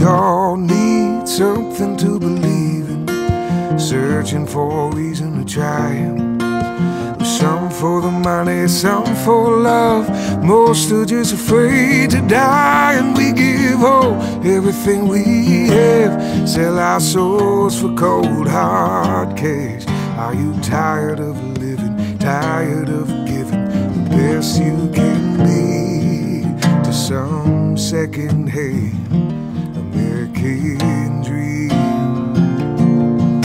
We all need something to believe in, searching for a reason to try. Some for the money, some for love. Most are just afraid to die, and we give all everything we have. Sell our souls for cold hard cash. Are you tired of living? Tired of giving the best you can be to some second-hand